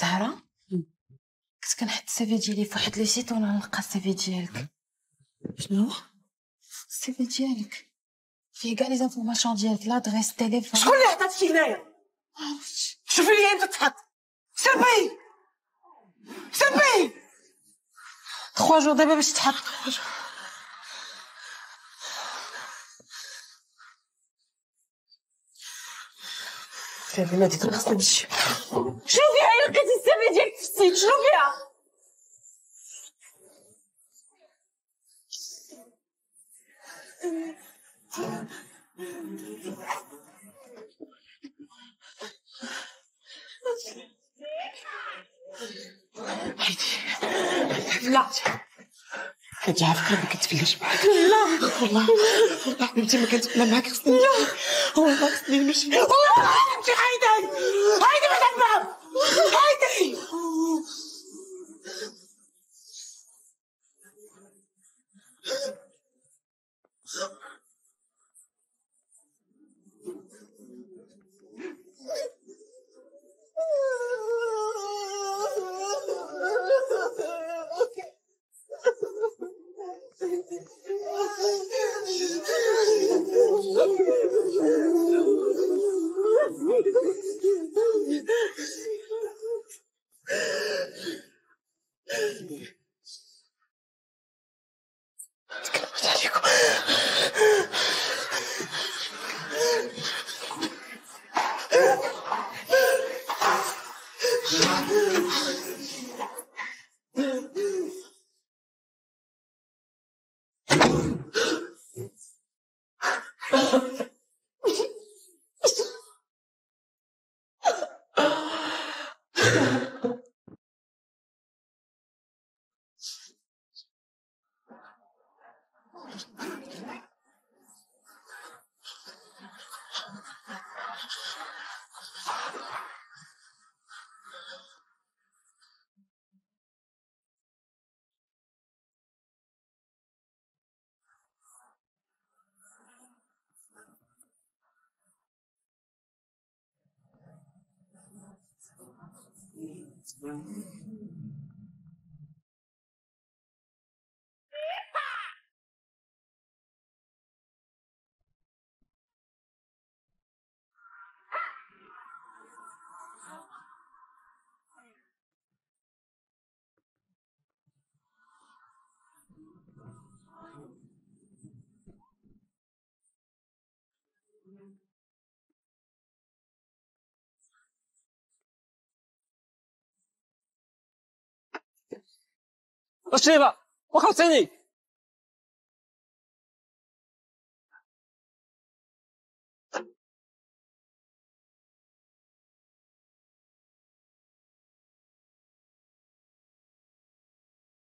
زهرة كنت كنحط ال CV ديالي في واحد le site وأنا نلقى ال CV ديالك. شنو ال CV ديالك. فيه كاع les informations ديالك l'adresse téléphone. شكون اللي عطاتك هنايا؟ شوفي لي إمتى تحط. سيربي! سيربي! trois jours دابا باش تحط Минути 13 биш. Şubya herkesi seveceksin Şubya. Haydi. Haydi. Haydi. كنت عارفه ما كنتفلاش معاك. لا. والله. والله حبيبتي ما كنتفلا معاك خصني. لا. والله خصني نمشي والله نمشي هايدي هايدي ما تفهم هايدي Yeah. Thank mm -hmm. you. 老师傅，我靠，真的。